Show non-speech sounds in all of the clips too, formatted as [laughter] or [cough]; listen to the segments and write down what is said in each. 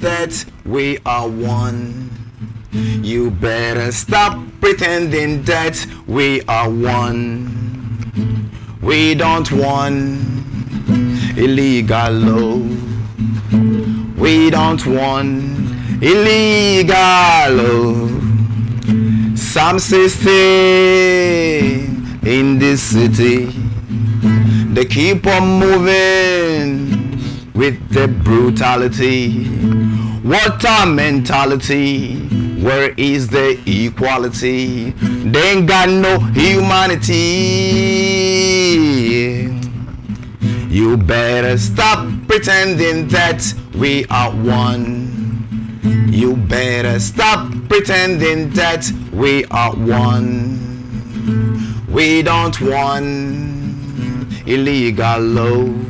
that we are one. You better stop pretending that we are one. We don't want illegal love. We don't want illegal love. Some 16 in this city. They keep on moving with the brutality. What a mentality. Where is the equality? They ain't got no humanity. You better stop pretending that we are one. You better stop pretending that we are one. We don't want illegal love.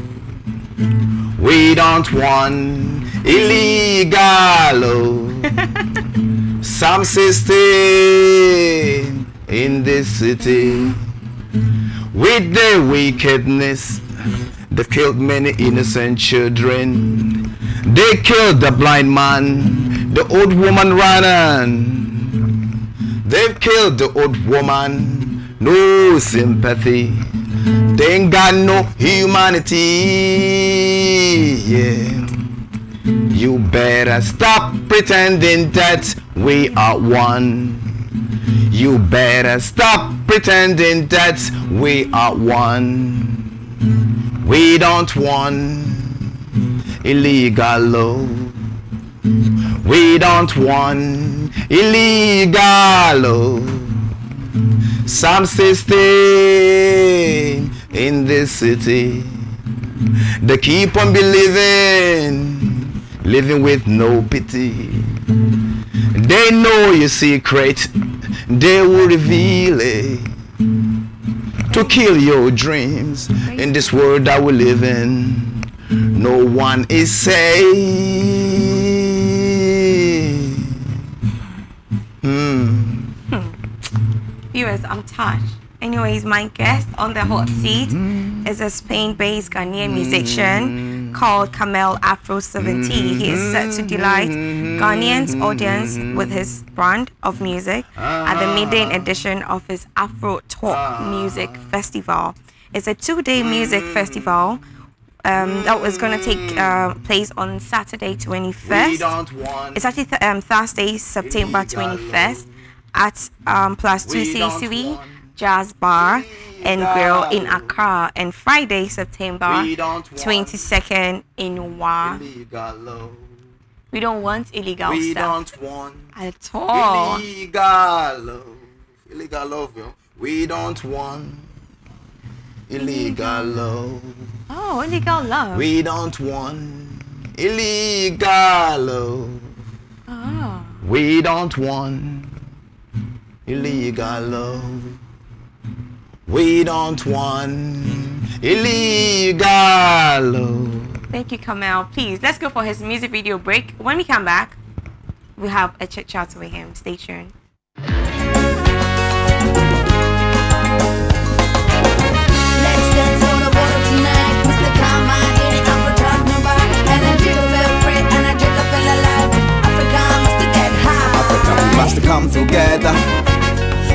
We don't want illegal oh. love. [laughs] Some 16 in this city with their wickedness They've killed many innocent children. They killed the blind man, the old woman running. They've killed the old woman, no sympathy. They ain't got no humanity. Yeah. You better stop pretending that we are one. You better stop pretending that we are one. We don't want illegal love. We don't want illegal love. Some 16 in this city. They keep on believing, living with no pity. They know your secret, they will reveal it to kill your dreams in this world that we live in. No one is safe. Hmm. I'm touched. Anyways, my guest on the hot seat is a Spain-based Ghanaian musician called Kamal Afro 70. He is set to delight Ghanaians audience with his brand of music at the maiden edition of his Afro Talk Music Festival. It's a two-day music festival um, that was going to take uh, place on Saturday 21st. It's actually th um, Thursday, September 21st at um, Plus 233 Jazz Bar and Grill in Accra and Friday, September 22nd in Wa. We don't want illegal We stuff don't want at all. illegal love. Illegal love, yo. We don't want illegal love. Oh, illegal love. We don't want illegal love. oh. We don't want illegal love. We don't want illegal love. Thank you, Kamal. Please, let's go for his music video break. When we come back, we have a chit chat with him. Stay tuned. Let's dance on the water tonight. Mr. Kama in it, Africa number. Energy to feel free, energy to feel alive. Africa must get high. Africa, we must come together.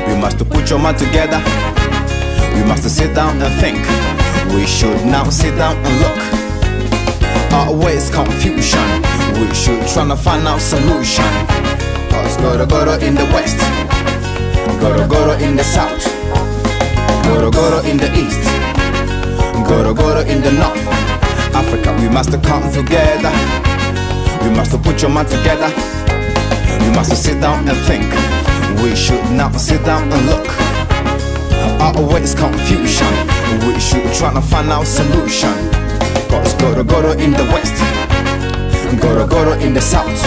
We must put your mind together. We must sit down and think. We should now sit down and look. Our ways confusion. We should try to find out solution. Cause goro goro in the west, goro goro in the south, goro goro in the east, goro goro in the north. Africa, we must come together. We must put your mind together. We must sit down and think. We should now sit down and look. Our ways confusion. We should try to find out solution. Cause goro goro in the west, goro goro in the south,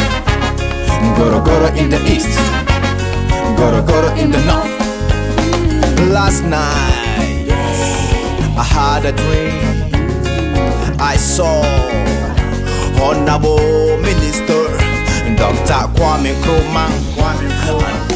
goro goro in the east, goro goro in the north. Last night, I had a dream. I saw Honorable Minister Dr. Kwame Nkrumah.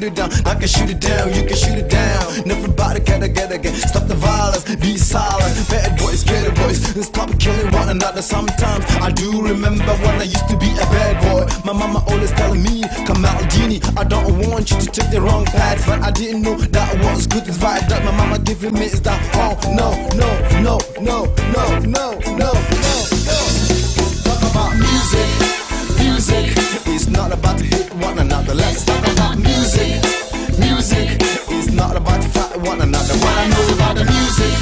Shoot it down. I can shoot it down, you can shoot it down. Everybody gotta get again. Stop the violence, be silent. Bad boys, get it boys And stop killing one another. Sometimes I do remember when I used to be a bad boy. My mama always telling me Come out Genie. I don't want you to take the wrong path. But I didn't know that was good. Right that my mama giving me is that Oh no, no, no, no, one another What I know about the music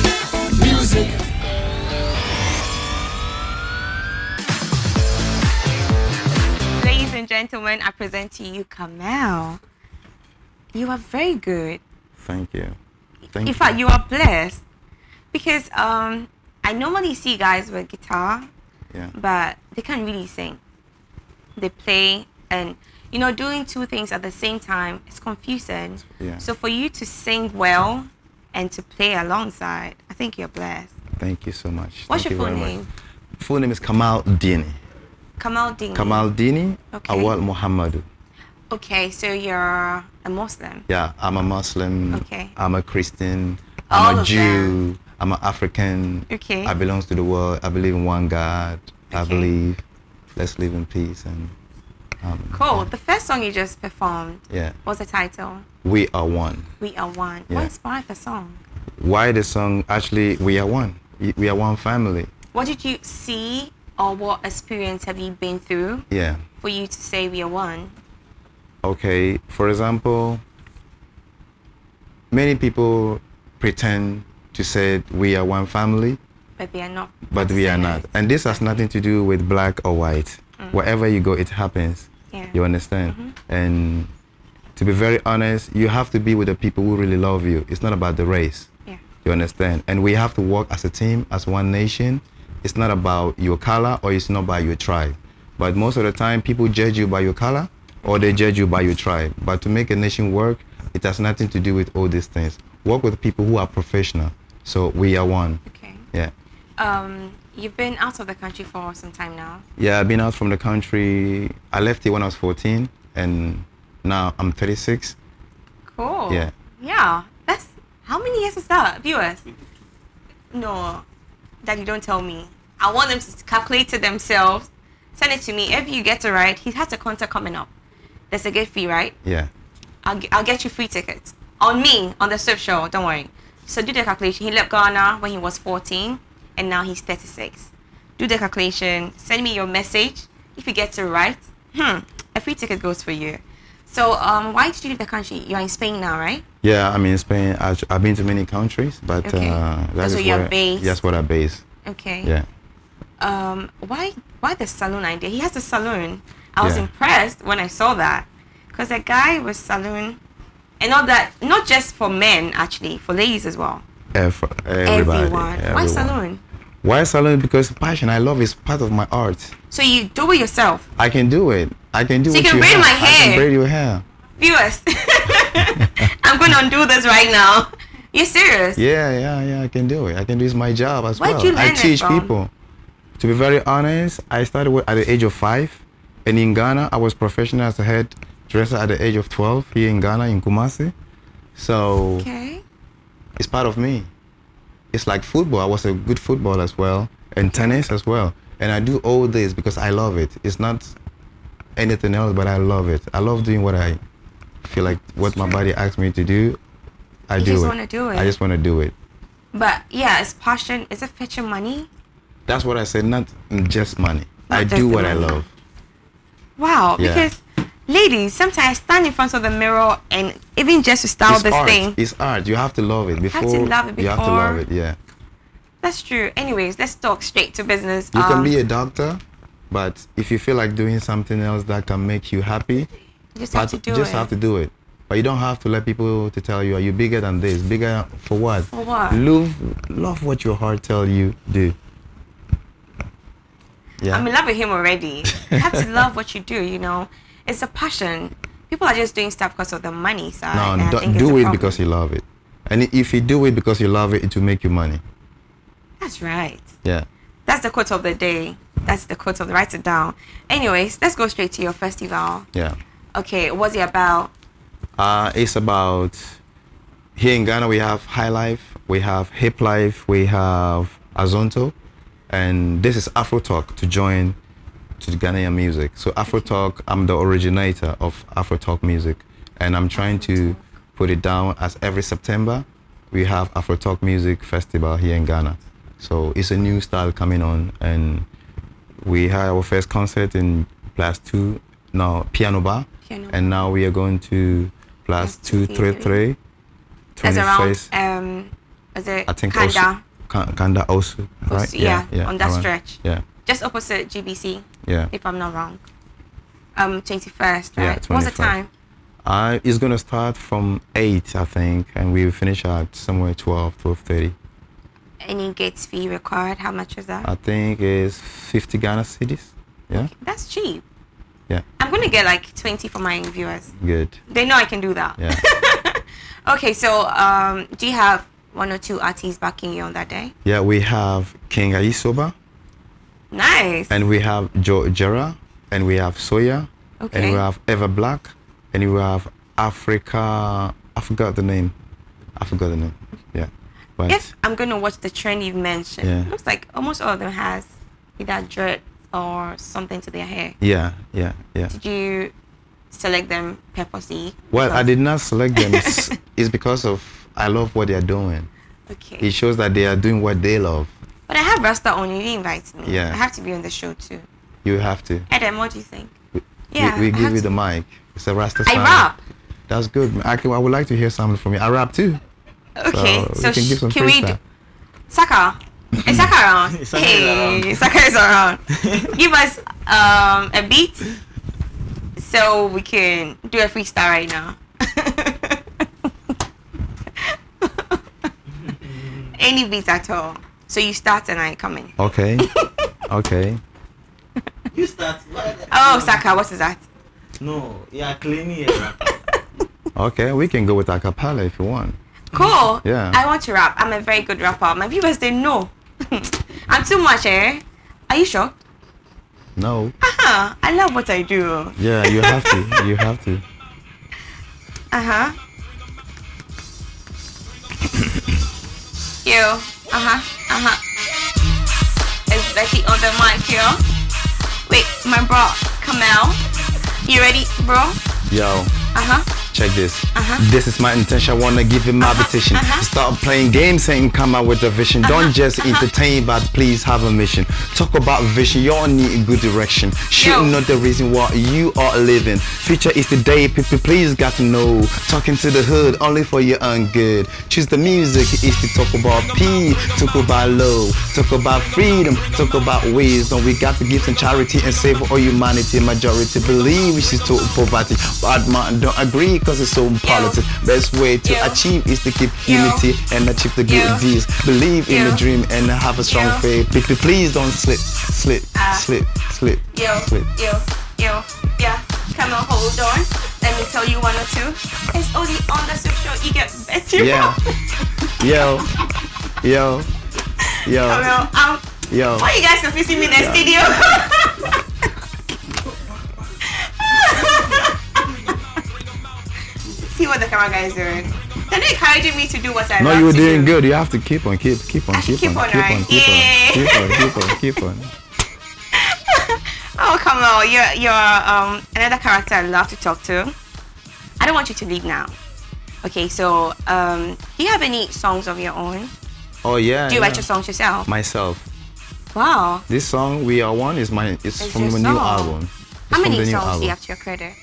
Music Ladies and gentlemen, I present to you Kamal. You are very good. Thank you. Thank In you. fact, you are blessed because um, I normally see guys with guitar, yeah. but they can't really sing. They play, and you know, doing two things at the same time is confusing. Yeah. So for you to sing well and to play alongside, I think you're blessed. Thank you so much. What's Thank your you full name? Much. Full name is Kamal Dini. Kamal Dini. Kamal Dini Okay. Awal Muhammadu. Okay, so you're a Muslim. Yeah, I'm a Muslim. Okay. I'm a Christian. All I'm a of Jew. them. I'm an African. Okay. I belong to the world. I believe in one God. I believe. Let's live in peace and. Um, Cool. The first song you just performed, Yeah. what's the title? We are one. We Are One. Yeah. What inspired the song? Why the song? Actually, we are one. We- We are one family. What did you see or what experience have you been through Yeah. for you to say we are one? okay for example many people pretend to say we are one family But they are not. but we are not and this has nothing to do with black or white wherever you go it happens. Yeah. you understand? And to be very honest you have to be with the people who really love you. It's not about the race. Yeah. you understand? And we have to work as a team as one nation. It's not about your color or it's not by your tribe. But most of the time people judge you by your color or they judge you by your tribe. But to make a nation work it has nothing to do with all these things. Work with people who are professional. So we are one. Okay. yeah. Um, you've been out of the country for some time now. yeah i've been out from the country i left here when i was 14 and now i'm 36 Cool. Yeah. Yeah. That's how many years is that, viewers? No, Daddy, don't tell me. I want them to calculate it themselves. Send it to me. If you get it right, he has a concert coming up. There's a gate fee, right? yeah I'll, I'll get you free tickets on me on the Swift Show. Don't worry. So do the calculation. He left Ghana when he was 14, and now he's 36. Do the calculation. Send me your message. If you get it right, hmm, a free ticket goes for you. So um, why did you leave the country? You're in Spain now, right? yeah i'm in spain i've, I've been to many countries but Okay. uh, That's is where based. that's what i base Okay. yeah Um, why why the saloon idea? He has a saloon. I was Yeah. impressed when I saw that because the guy was saloon, and not that not just for men actually, for ladies as well. Ev- everybody, Everyone. Why saloon? Why salon? Because passion, I love is part of my art. So you do it yourself. I can do it. I can do So you can braid my I can braid your hair. Viewers, [laughs] I'm going to undo this right now. You're serious? Yeah, yeah, yeah. I can do it. I can do it's my job as Where'd well. you I learn it teach from? people. To be very honest, I started with, at the age of five, and in Ghana, I was professional as a hairdresser at the age of 12 here in Ghana in Kumasi. So Okay. it's part of me. It's like football. I was a good footballer as well, and tennis as well. And I do all this because I love it. It's not anything else, but I love it. I love doing what I feel like what my body asks me to do. I You do just it. wanna do it. I just want to do it. But yeah, it's passion. Is it fetching money? That's what I said. Not just money. Not I just do what I love. Wow. Yeah. Because ladies, sometimes I stand in front of the mirror and even just to style it's this art. thing. It's art. You have to love it before. Have to love it You have to love it. Yeah. That's true. Anyways, let's talk straight to business. You can Um, be a doctor, but if you feel like doing something else that can make you happy, you just have to do just it. have to do it. But you don't have to let people to tell you, are you bigger than this? Bigger for what? For what? Love, love what your heart tell you do. Yeah. I'm in love with him already. You have to [laughs] love what you do, you know. It's a passion. People are just doing stuff because of the money side. no, and I don't think do it because you love it. And if you do it because you love it, it will make you money. That's right. Yeah. That's the quote of the day. That's the quote of the write it down. Anyways, let's go straight to your festival. Yeah. Okay, what's it about? Uh, it's about here in Ghana we have High Life, we have Hip Life, we have Azonto, and this is Afro Talk to join to the Ghanaian music. So Afro Talk, I'm the originator of Afro Talk music, and I'm trying to put it down as every September we have Afro Talk Music Festival here in Ghana. So it's a new style coming on, and we had our first concert in Plus Two, now Piano Bar, Piano and now we are going to Plus Two Three Three. That's around um is it I think Kanda? also, Kanda also, right? Osu, yeah, on that around- stretch. Yeah, Just opposite GBC, yeah. if I'm not wrong. Um twenty first, Yeah, right? What's the time? Uh, it's gonna start from eight, I think, and we will finish at somewhere 12, 12:30. Any gates fee required? How much is that? I think it's 50 Ghana cedis. Yeah, That's cheap. yeah, I'm gonna get like twenty for my viewers. good. They know I can do that. Yeah, [laughs] Okay, so um do you have one or two artists backing you on that day? yeah. We have King Ayisoba, Nice. and we have Joe Jera, and we have Soya, and we have Ever Black, and we have Africa. I forgot the name. I forgot the name. Yeah, but if I'm gonna watch the trend you've mentioned, Yeah. looks like almost all of them has either dread or something to their hair. yeah, yeah, yeah. Did you select them purposely? Well, I did not select them. It's, [laughs] it's because of I love what they are doing. Okay. It shows that they are doing what they love. But I have Rasta on. You didn't invite me. Yeah. I have to be on the show too. You have to. Adam, what do you think? We, Yeah, we, we give have you to. the mic. It's a Rasta I rap. That's good. man. I, can, I would like to hear something from you. I rap too. Okay. So So, we can sh- give some can we do freestyle. Saka? Is Saka around? [laughs] Saka hey, around. Saka is around. [laughs] Give us um a beat so we can do a freestyle right now. [laughs] Any beat at all. So you start and I come in. Okay. [laughs] okay. You start. Why- Oh, Saka, what is that? No, you are cleaning a. [laughs] Okay. We can go with a cappella if you want. Cool. Yeah. I want to rap. I'm a very good rapper. My viewers they know. [laughs] I'm too much, eh? Are you sure? No. Uh-huh. I love what I do. Yeah, you have to. You have to. Uh huh. yo. Uh huh. Uh huh. It's Betty on the mic, yo. Wait, my bro, Kamal. You ready, bro? Yo. Uh huh. Check this. Uh-huh. This is my intention. I wanna give you my Uh-huh, petition. uh-huh. Stop playing games and come out with a vision. Don't just entertain, but please have a mission. Talk about vision. You all need a good direction. Shoot Yo. not the reason why you are living. Future is today. People, please got to know. Talking to the hood only for your own good. Choose the music is to talk about peace, talk about love, talk about freedom, talk about wisdom. We got to give some charity and save all humanity. Majority believe we should stop poverty. Bad man don't agree because it's so politics. Best way to achieve is to keep unity and achieve the good deeds. Believe in the dream and have a strong faith. People, please don't slip, slip, Ah. slip, slip, Yo, slip. yo, yo, yeah. Come on, hold on. Let me tell you one or two. It's only on the Swift Show you get better. Yeah. [laughs] Yo, yo, yo, Come on, um, yo. why you guys confusing me in the studio? [laughs] See what the camera guy is doing. They're not encouraging me to do what I No, you were doing do. good. You have to keep on, keep, keep on, I keep, keep on, on, keep right? on, keep on, keep on, keep on, keep [laughs] on. [laughs] Oh come on, you're you're um another character I love to talk to. I don't want you to leave now. Okay, so um, do you have any songs of your own? Oh yeah. Do you yeah. write your songs yourself? Myself. Wow. This song "We Are One" is my is It's from the new song. album. It's How many songs do you have to your credit?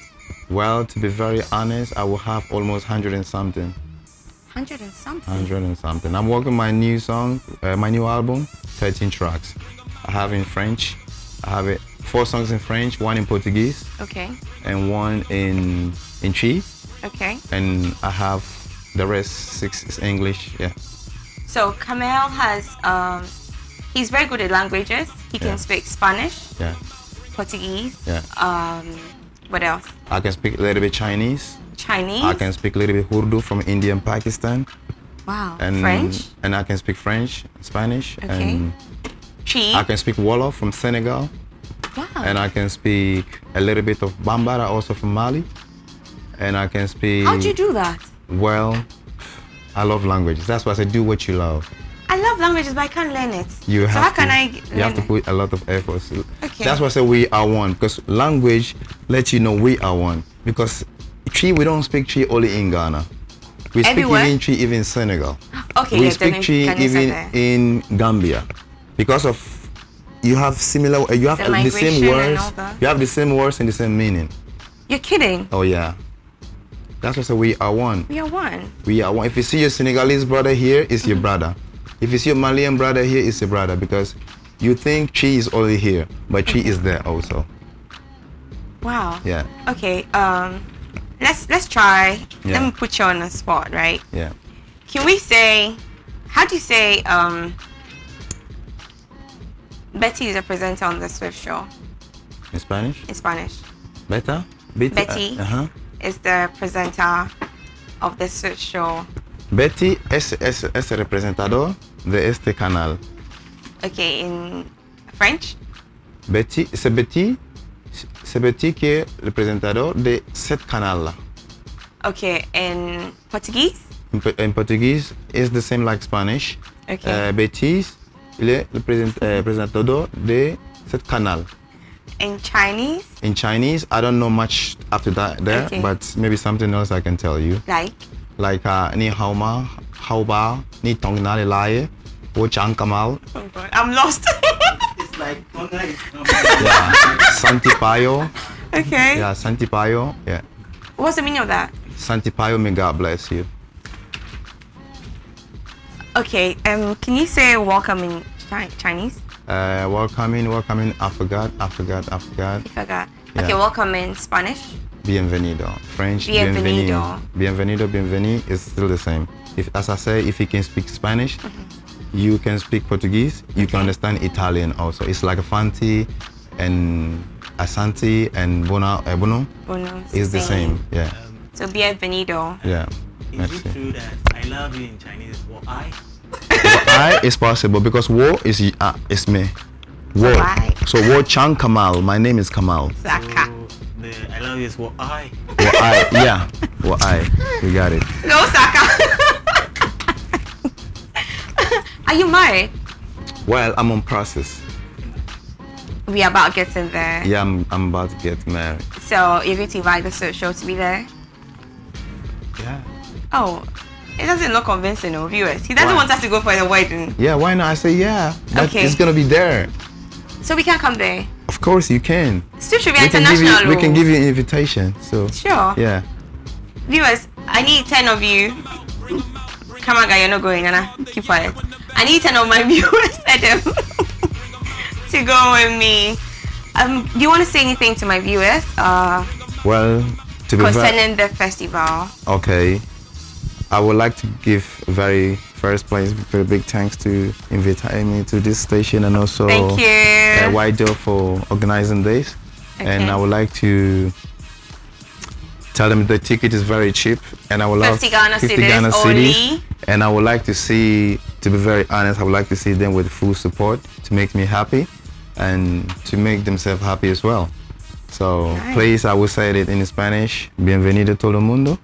Well, to be very honest, I will have almost hundred and something. Hundred and something. Hundred and something. I'm working my new song, uh, my new album, 13 tracks. I have in French. I have it four songs in French, one in Portuguese, Okay. and one in in Twi, Okay. and I have the rest six is English. Yeah. So Kamal has um, he's very good at languages. He can Yeah. speak Spanish, Yeah. Portuguese. Yeah. Um, what else? I can speak a little bit Chinese. Chinese. I can speak a little bit Urdu from India and Pakistan. Wow. And French. And I can speak French, Spanish, Okay. and Twi. I can speak Wolof from Senegal, wow. and I can speak a little bit of Bambara also from Mali, and I can speak. How'd you do that? Well, I love languages. That's why I say do what you love. I love languages, but I can't learn it. You so have how to. can I you have to put a lot of effort. Okay. That's why I say we are one because language lets you know we are one. Because Twi we don't speak Twi only in Ghana. We speak even Twi even in Senegal. Okay, we yeah, speak Twi can you say even in Gambia because of you have similar uh, you have The the same words. You have the same words and the same meaning. You're kidding. Oh yeah. That's why I say we are one. We are one. We are one. If you see your Senegalese brother here, it's your brother. If you see your Malian brother here, it's a brother because you think Twi is only here, but Twi is there also. Wow. Yeah, Okay. Um, let's let's try. Let me put you on the spot, right? yeah. Can we say? How do you say? Um, Betty is a presenter on the Swift Show In Spanish, in Spanish. Beta, Betty. Betty. Uh huh. Is the presenter of the Swift Show. Betty es, es, es representador de este canal. Okay, in French. Betty, c'est Betty, c'est Betty qui est le présentateur de cet canal-là. Okay, in Portuguese. En, po- en portugais, it's the same like Spanish. Okay. Euh, Betty, il est le euh, présentateur de cet canal. in Chinese, In Chinese, I don't know much after that there, Okay. but maybe something else I can tell you. like Like uh, ni hao ma, hao ba, ni tong na le lai, wo chang kamal, oh god, I'm lost. [laughs] It's like Tonga is coming. yeah, santipayo, okay. yeah, santipayo, yeah, What's the meaning of that? santipayo, may God bless you. Okay. Um, can you say welcome in Chi- Chinese? Uh, welcoming, welcoming, I forgot, I forgot, I forgot. I forgot. Yeah. Okay, welcome in Spanish. Bienvenido. French, Bienvenido. Bienvenido, bienvenido is still the same. If, as I say, if you can speak Spanish, you can speak Portuguese, you can understand Italian also. It's like Fanti and Asante and Bona, eh, Bono Bueno, is the same. Yeah, So bienvenido. yeah. Is Merci. it true that I love you in Chinese is what I? I is possible because wo is y- uh, is me. Wo. why? So wo Chang Kamal. My name is Kamal. Saka. So the I love you is wo I. Wo I. Yeah. Wo I. You got it. No Saka. Are you married? Well, I'm on process. We are about getting there. Yeah, I'm, I'm about to get married. So you're going to invite the show to be there? Yeah. Oh, it doesn't look convincing, no viewers. He doesn't Why? want us to go for the wedding, Yeah, why not? I say yeah. But Okay. it's gonna be there. so we can't come there. Of course you can. Swift should be We can give you we can oh. give you an invitation. So Sure. yeah. Viewers, I need 10 of you. Come on, guy, you're not going, Anna. Keep quiet. I need 10 of my [laughs] viewers, Adam, [laughs] to go with me. Um, do you want to say anything to my viewers uh, Well, to be concerning the festival? okay, I would like to give very first place very big thanks to inviting me to this station and also Thank you. uh, for organizing this. And I would like to tell them the ticket is very cheap and I would love 50 Ghana cedis only. And I would like to see, to be very honest, I would like to see them with full support to make me happy and to make themselves happy as well. So Nice. please, I will say it in Spanish. Bienvenido todo el mundo.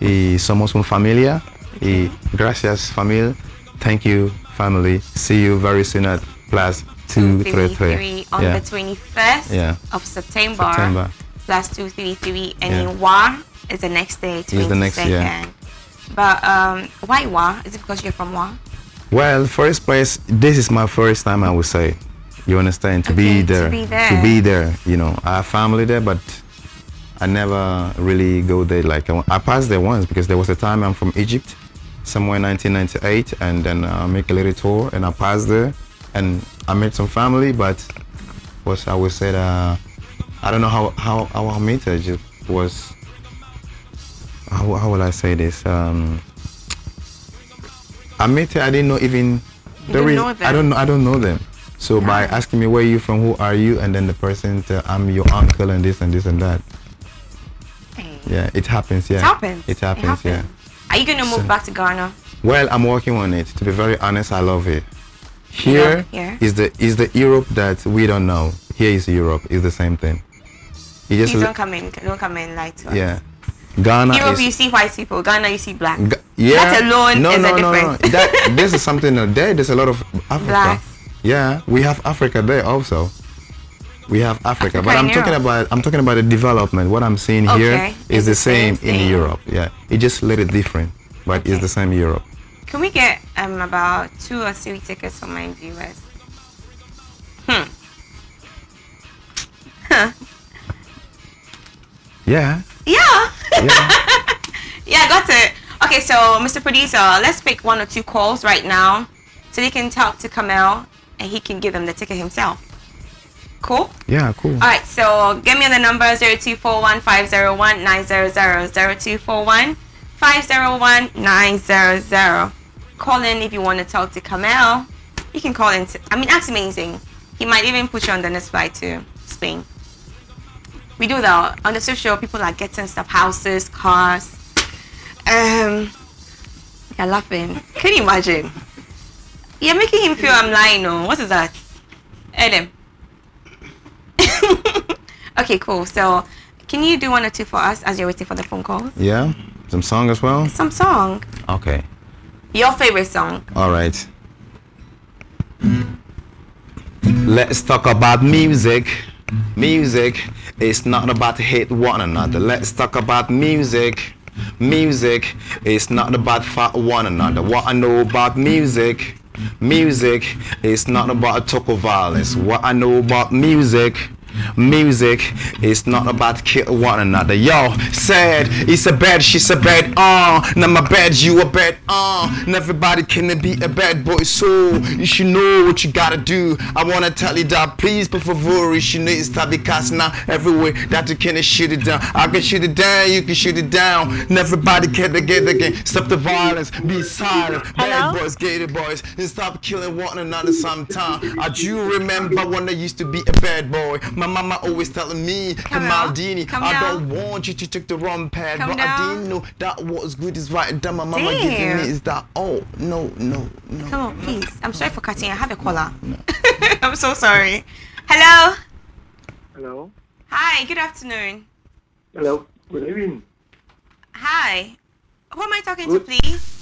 Y somos una familia. Y gracias familia. Thank you family. See you very soon at Plus 233. 233 on Yeah. the 21st Yeah. of September. September. Plus 233. And Yeah. in Wa is the next day, 22nd. the next, yeah. But um, why Wa? Is it because you're from Wa? Well, first place, this is my first time, I would say. You understand? To Okay, be to there. be there. To be there. You know, I have family there, but I never really go there. Like, I, I passed there once because there was a time I'm from Egypt, somewhere in 1998, and then I make a little tour and I passed there and I met some family, but was, I would say, uh, I don't know how, how, how I met her. Just was, how, how will I say this? Um, I met her. I didn't know even. You the reason- know them? I don't. Know. I don't know them. So by asking me where you from, who are you, and then the person, tell, I'm your uncle, and this and this and that. Yeah, it happens. Yeah, It happens. It happens. Yeah. Are you going to move So- back to Ghana? Well, I'm working on it. To be very honest, I love it. Here here. is the is the Europe that we don't know. Here is Europe. It's the same thing. You just li- don't come in. Don't come in like to us. yeah. Ghana Europe, is you see white people. Ghana, you see black. G- yeah. That alone no, is a no, no, no. [laughs] That this is something that there. There's a lot of Africa. Blacks. Yeah, we have Africa there also. We have Africa, but I'm in talking about I'm talking about the development. What I'm seeing Okay, here is the the same, same in. Europe. Yeah, it just a little different, but it's the same Europe. Can we get um about two or three tickets for my viewers? Hmm. Huh. [laughs] Yeah, Yeah. yeah. [laughs] Yeah, I got it. Okay, so Mr. Producer, let's pick one or two calls right now so they can talk to Kamal and he can give them the ticket himself. Cool? yeah, cool. All right, so give me the number 0241-501-900, 0241-501-900. Call in if you want to talk to Kamal. You can call in. I mean, that's amazing. He might even put you on the next flight to Spain. We do that on the social. People are getting stuff, houses, cars. Um, you're laughing. Can you imagine? You're making him feel I'm lying. No, what is that? Adam. [laughs] okay, cool. So, can you do one or two for us as you're waiting for the phone calls? Yeah, some song as well. Some song. Okay, Your favorite song. all right. Let's talk about music. Music is not about to hate one another. Let's talk about music. Music is not about fight one another. What I know about music, music is not about talk of violence. What I know about music, music is not about kill one another. Yo, said it's a bad, she's a bad, uh, now my bad, you a bad, uh, and everybody can be a bad boy, so you should know what you gotta do. I wanna tell you that, please, por favor, you should know it's because now everywhere that you can shoot it down. I can shoot it down, you can shoot it down, and everybody can together again. Stop the violence, be silent, bad boys, gated boys, and stop killing one another sometime. I do remember when I used to be a bad boy. My mama always telling me, Come down. Kamaldini, Come I down. don't want you to take the wrong path. Come but I down. didn't know that what's good is right. That my mama giving me is that, oh, no, no, no. Come on, please. I'm sorry for cutting. I have a caller. [laughs] I'm so sorry. Hello. Hello. Hi. Good afternoon. Hello. Good evening. Hi. Who am I talking to, please?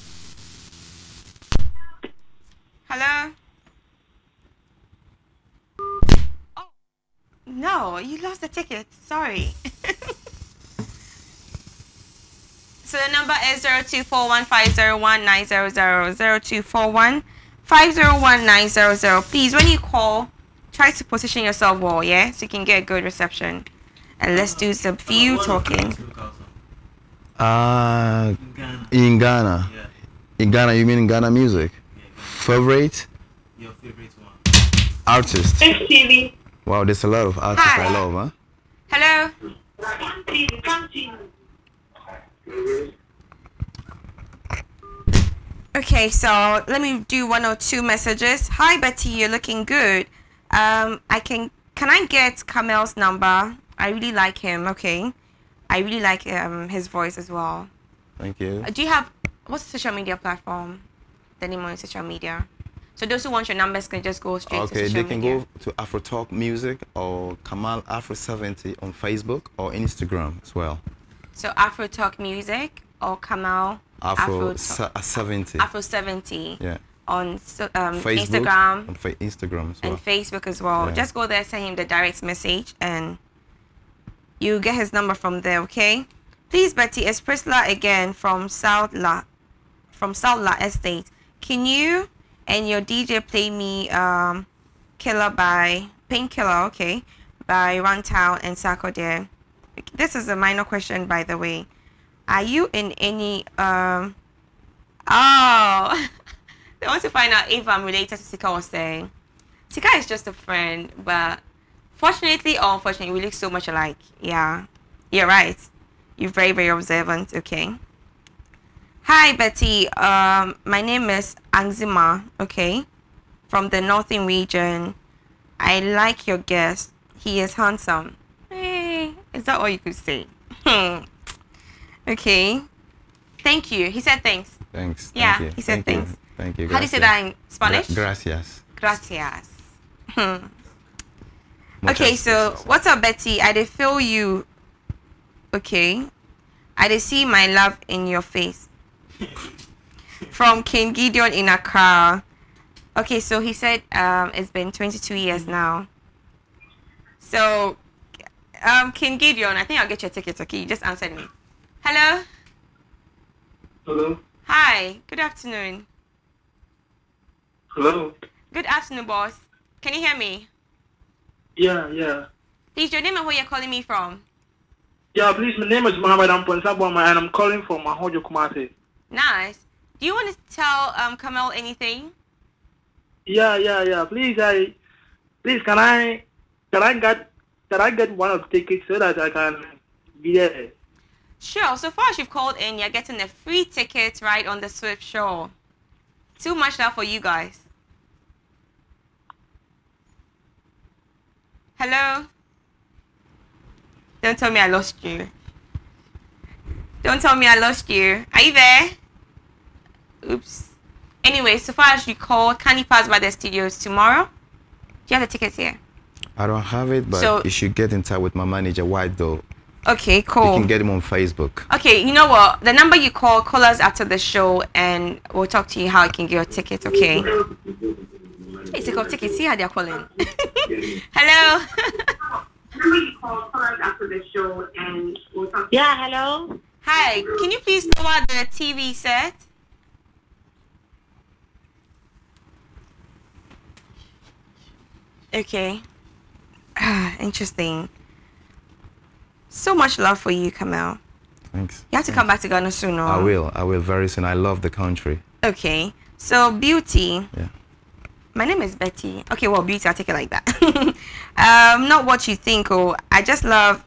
Hello. Oh. No, you lost the ticket. Sorry. [laughs] so the number is 0241501900 0241501900. Please, when you call, try to position yourself well, yeah? So you can get a good reception. And let's do some few talking. favorite? Uh, In Ghana. in Ghana. Yeah. In Ghana, you mean in Ghana music? Favorite Your favorite one. artist? Wow, there's a lot of artists Hi. I love, huh? Hello. Okay, so let me do one or two messages. Hi Betty, you're looking good. Um, I can can I get Kamal's number? I really like him. Okay, I really like um his voice as well. Thank you. Uh, Do you have what's the social media platform? The name on social media. So those who want your numbers can just go straight to Okay, social they can media. go to Afro Talk Music or Kamal Afro 70 on Facebook or Instagram as well. So Afro Talk Music or Kamal Afro, se- uh, 70. Afro 70 yeah. on so, um, Facebook Instagram and fa- Instagram as well. and Facebook as well. Yeah. Just go there, send him the direct message, and you get his number from there. Okay. Please, Betty, it's Priscilla again from South La, from South La Estate. Can you and your DJ play me um, "Killer" by Painkiller? Okay, by Runtown and Sako there. This is a minor question, by the way. Are you in any um? Oh, [laughs] they want to find out if I'm related to Sika was saying. Sika is just a friend, but fortunately or unfortunately, we look so much alike. Yeah, you're right. You're very, very observant. Okay. Hi, Betty. Um, my name is Angzima. Okay, from the Northern region. I like your guest. He is handsome. Hey, is that all you could say? [laughs] okay. Thank you. He said thanks. Thanks. Yeah, Thank he said Thank you. thanks. Thank you. How do you say that in Spanish? Gra- gracias. Gracias. [laughs] Okay, so what's up, Betty? I did feel you. Okay. I did see my love in your face. From King Gideon in Accra. Okay, so he said um, it's been 22 years now. So, um, King Gideon, I think I'll get your tickets. Okay, you just answered me. Hello. Hello? Hi. Good afternoon. Hello? Good afternoon, boss. Can you hear me? Yeah, yeah. Please, your name and where you're calling me from. Yeah, please, my name is Mohammed Amponsabwama and I'm calling from Mahojo Kumasi. Nice. Do you want to tell um Kamal anything? Yeah, yeah, yeah. Please, I, please, can I, can I get, can I get one of the tickets so that I can be there? Sure. So far as you've called in, you're getting a free ticket right on the Swift Show. Too much love for you guys. Hello? Don't tell me I lost you. Don't tell me I lost you. Are you there? Oops. Anyway, so far as you call, can you pass by the studios tomorrow? Do you have the tickets here? I don't have it, but So- you should get in touch with my manager, White Though. Okay, cool. You can get him on Facebook. Okay, you know what? The number you call, call us after the show, and we'll talk to you how you can get your ticket. Okay? Hey, take off ticket. See how they're calling. [laughs] Hello. [laughs] Yeah, hello. Hi. Can you please lower the TV set? Okay. Ah, Interesting. So much love for you, Kamal. Thanks. You have to come back to Ghana soon, or I will. I will very soon. I love the country. Okay. So beauty. Yeah. My name is Betty. Okay, well, beauty, I'll take it like that. [laughs] um, not what you think, oh, I just love.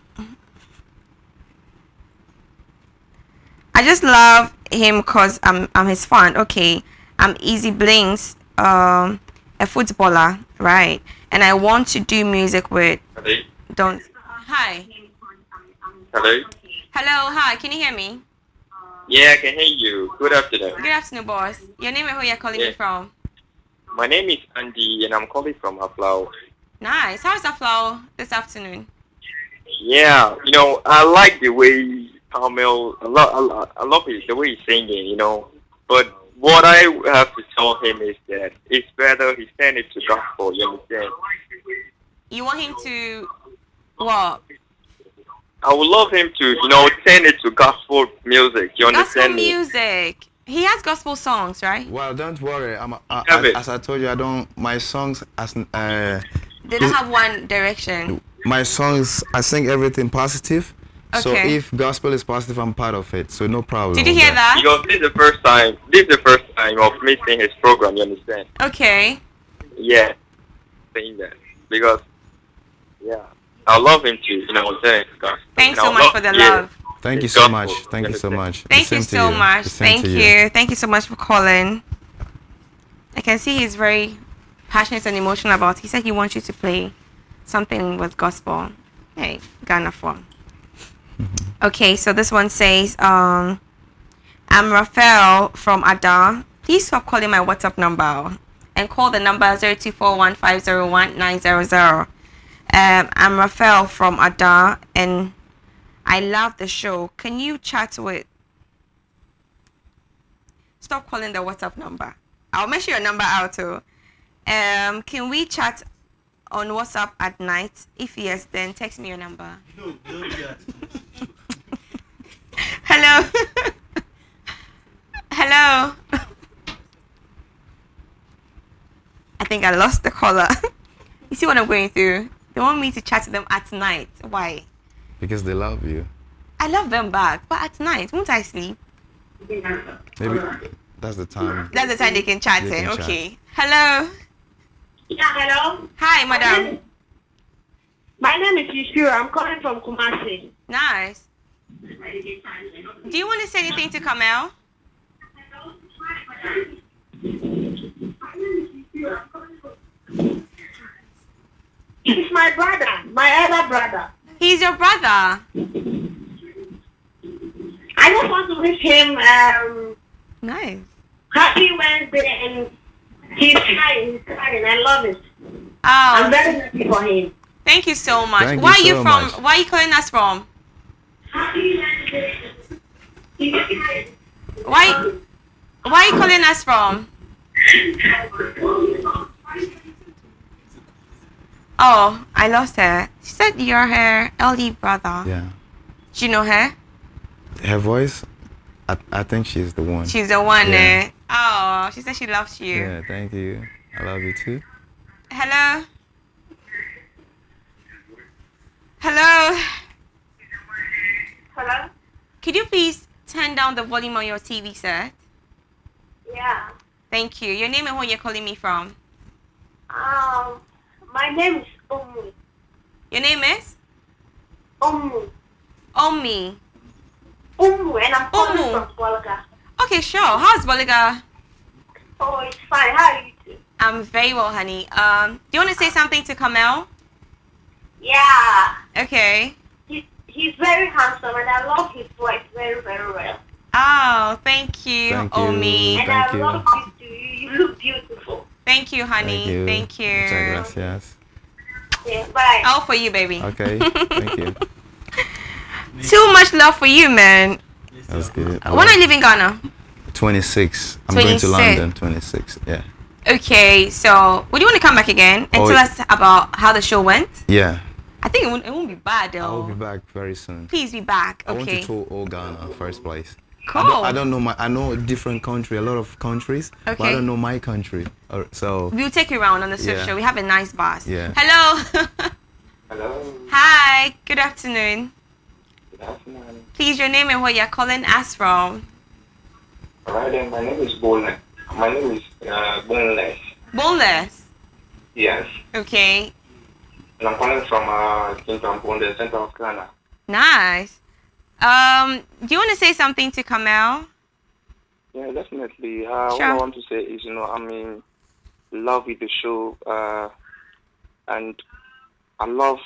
I just love him because I'm I'm his fan. Okay, I'm Easy Blinks, um, a footballer, right? And I want to do music with. Hello. Don't. Hi. Hello. Hello. Hi. Can you hear me? Yeah, I can hear you. Good afternoon. Good afternoon, boss. Your name and who you're calling me from? My name is Andy, and I'm calling from Aflao. Nice. How's flow this afternoon? Yeah, you know, I like the way Carmel. I love, I love, I love it, the way he's singing. You know, but what I have to tell him is that it's better he send it to gospel. You understand? You want him to what? I would love him to, you know, send it to gospel music. You Gospel understand me? music. He has gospel songs, right? Well, don't worry. I'm, I, Have as, it. as I told you, I don't. My songs, as uh, They don't have one direction. my songs, I sing everything positive. So if gospel is positive, I'm part of it. So no problem. Did you hear that? Because this is the first time. This is the first time of me seeing his program. You understand? Okay. Yeah, saying that because yeah, I love him to you know send it to gospel. Thanks so much for the yeah. love. Thank you so much. Thank you so much. Thank you so much. Thank you. Thank you so much for calling. I can see he's very passionate and emotional about it. He said he wants you to play something with gospel. Hey, Ghana form. Okay, so this one says, um, I'm Raphael from Ada. Please stop calling my WhatsApp number and call the number 0241501900. Um, I'm Raphael from Ada and I love the show. Can you chat with? Stop calling the WhatsApp number. I'll mention your number out too. Um, can we chat on WhatsApp at night? If yes, then text me your number. No, do that. Hello. Hello. I think I lost the caller. you see what I'm going through? They want me to chat to them at night. Why? Because they love you. I love them back, but at night, won't I sleep? Maybe that's the time. That's the time they can chat. They eh? can chat. okay. Hello. Yeah, hello. Hi, madam. My name is Yishiro. I'm calling from Kumasi. Nice. Do you want to say anything to Kamal? He's my brother, my elder brother. He's your brother. I just want to wish him um, Nice. Happy Wednesday and he's trying, he's trying. I love it. Oh, I'm very happy for him. thank you so much. Thank Where you are you so from? much. Where are you calling us from? Happy Wednesday. He's trying. Why? Are you calling us from? Oh, I lost her. She said you're her elder brother. Yeah. Do you know her? Her voice, I, I think she's the one. She's the one. Yeah. Eh? Oh, she said she loves you. yeah, thank you. I love you too. Hello. Hello. Hello? Could you please turn down the volume on your TV set? Yeah. Thank you. Your name and where you're calling me from? Um, my name is Umu. Your name is Umu. Omi. Umu, and I'm calling Umu. from. Okay, sure. How's Boliga? Oh, it's fine. How are you too? I'm very well, honey. Um, do you want to say something to Kamal? Yeah. Okay. He, he's very handsome and I love his voice very, very well. Oh, thank you, Thank you. Omi. And Thank I you. love you too. You, you look beautiful. Thank you, honey. Thank you. Thank you. Muchas gracias. Yeah, bye. All for you, baby. Okay, [laughs] thank you. Too much love for you, man. That's good. I When love- I live in Ghana. 26. I'm going to London. 26. Yeah. Okay, so would you want to come back again and Oh, tell us about how the show went? Yeah. I think it won't, it won't be bad though. I will be back very soon. Please be back. Okay. I want Okay. to tour all Ghana first place. Cool. I don't, I don't know my. I know a different country, a lot of countries, okay. but I don't know my country. So We'll take you around on the Swift Yeah. show. We have a nice bus. Yeah. Hello. [laughs] Hello. Hi. Good afternoon. Good afternoon. Please, your name and where you're calling us from. Alright then, my name is Bolan. My name is uh, Boneless. Boneless. Yes. Okay. And I'm calling from uh, the center of Ghana. Nice. Um, do you want to say something to Kamal? Yeah, definitely. Uh, What I want to say is, you know, I'm in love with the show, uh, and I love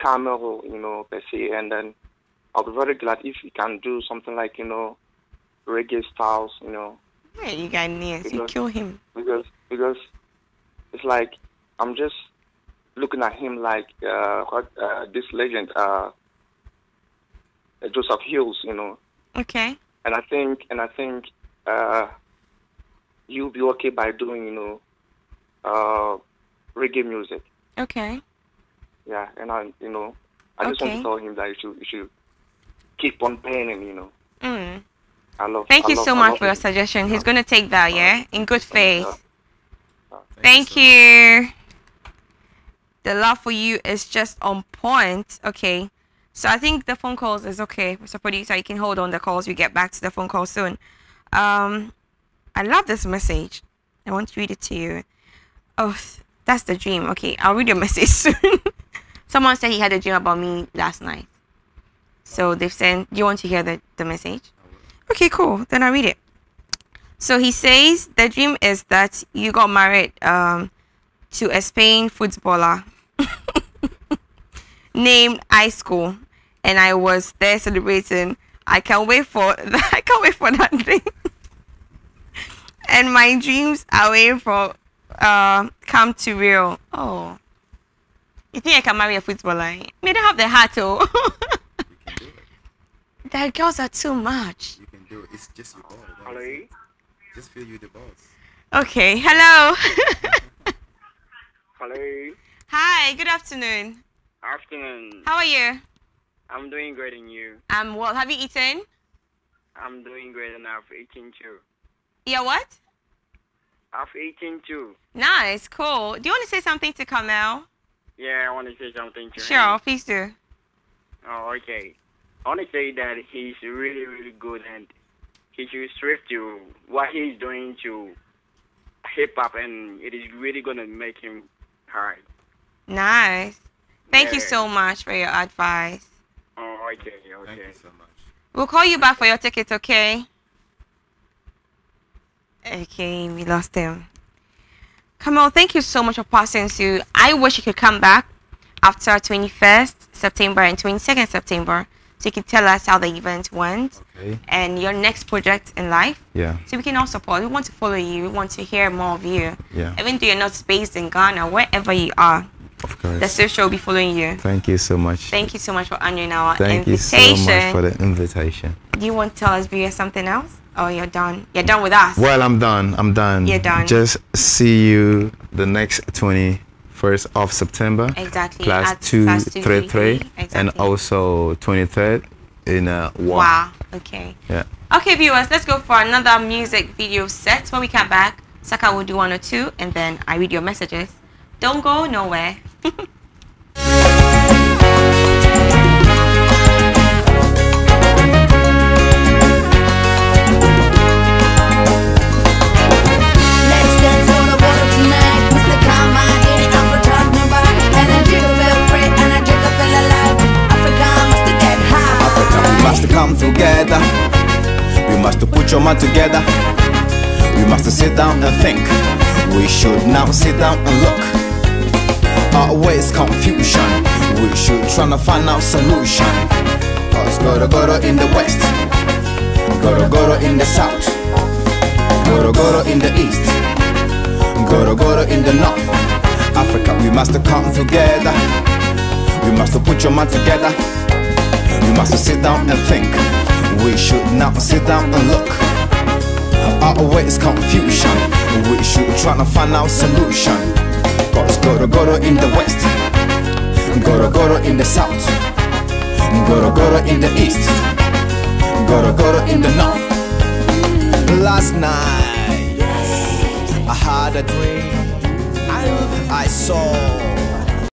Camero, you know, per se, and then I'll be very glad if you can do something like, you know, reggae styles, you know, Hey, you Ghanaians, you kill him. because because it's like I'm just looking at him like uh, what uh, this legend, uh, Joseph Hills, you know, Okay. and I think and I think uh, you'll be okay by doing you know uh, reggae music. Okay. Yeah, and I you know I just want to tell him that you should you should keep on painting, you know. Mm. I love. Thank I you love- so I much love for your him. suggestion. He's going to take that, yeah? In good faith. Uh, Thank you. The love for you is just on point. Okay. So I think the phone calls is okay. Mr. Producer, you can hold on the calls. We get back to the phone call soon. Um, I love this message. I want to read it to you. Oh, that's the dream. Okay, I'll read your [laughs] message soon. Someone said he had a dream about me last night. So they've sent. You want to hear the, the message? Okay, cool. Then I'll read it. So he says the dream is that you got married um, to a Spain footballer [laughs] named High School, and I was there celebrating. I can't wait for [laughs] I can't wait for that day. [laughs] and my dreams are waiting for uh, come to real. Oh, you think I can marry a footballer? May they have the heart, oh. That girls are too much. You can do it. It's just your ball. Hello. Just feel you the boss. Okay, hello. Hello. Hi, good afternoon. Afternoon. How are you? I'm doing great, and you? I'm well. Have you eaten? I'm doing great, and I've eaten too. Yeah, what? I've eaten too. Nice, cool. Do you want to say something to Kamal? Yeah, I want to say something to him. Sure, please do. Oh, okay. I want to say that he's really, really good, and he should strive to what he's doing to hip hop, and it is really gonna make him high. Nice. Thank you so much for your advice. Oh, okay, okay. Thank you so much. We'll call you back for your ticket, okay? Okay, we lost him. Kamal, thank you so much for passing through. I wish you could come back after 21st September and 22nd September so you can tell us how the event went Okay. and your next project in life. Yeah. So we can all support. We want to follow you. We want to hear more of you. Yeah. Even though you're not based in Ghana, wherever you are, Of course. the social will be following you. Thank you so much. Thank you so much for honoring our Thank you so much for the invitation. Do you want to tell us via something else? Oh, you're done. You're done with us. Well, I'm done. I'm done. You're done. Just see you the next 21st of September. Exactly, Class at class 233. 233, And also 23rd in uh, Wa. Wow. Okay. Yeah. Okay, viewers, let's go for another music video set. When we come back, Saka will do one or two, and then I read your messages. Don't go nowhere. Let's dance on the water tonight. Mr. Kama in it, I'm talk number. Energy to feel free, energy to feel alive. Africa must get high. Africa, we must come together. We must put your mind together. We must sit down and think. We should now sit down and look. Our ways confusion. We should try to find out solution. Cause goro goro in the west, goro goro in the south, goro goro in the east, goro goro in the north. Africa, we must come together. We must put your mind together. We must sit down and think. We should now sit down and look. Our way is confusion. We should try to find out solution. Cause goro goro in the west, goro goro in the south, goro goro in the east, goro goro in the north. Last night, I had a dream. I saw